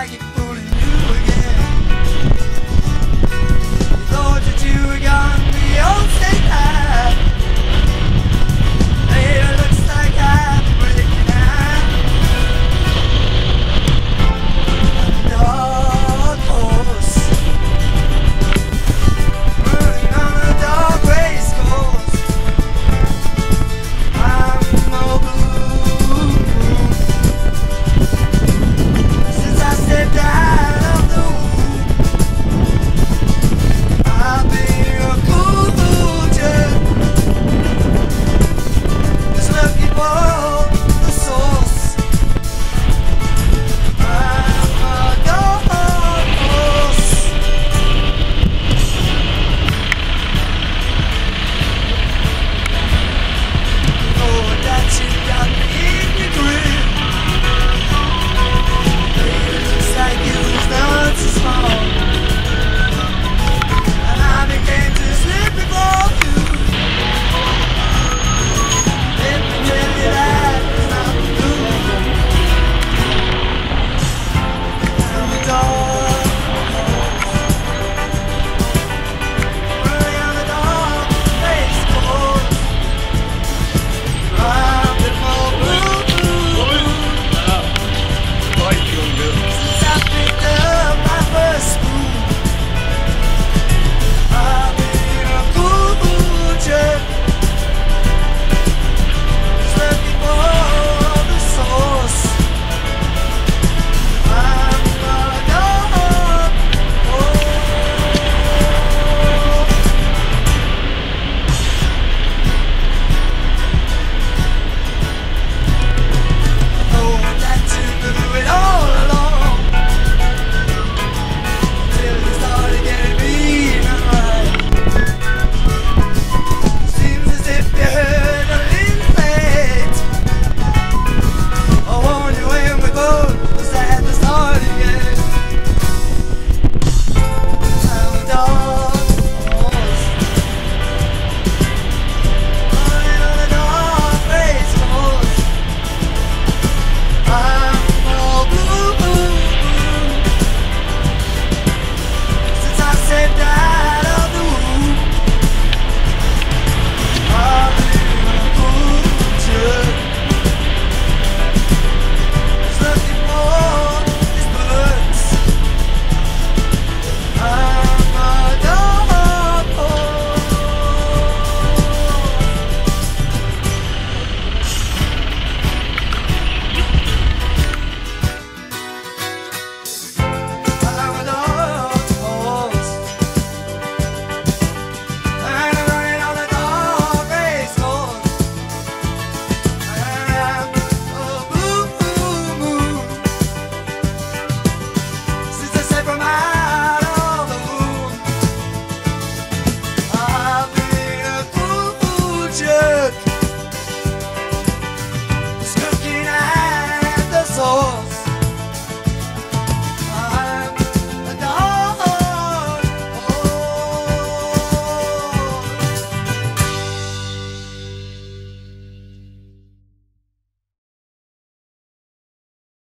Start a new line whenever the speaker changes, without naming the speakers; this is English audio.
target.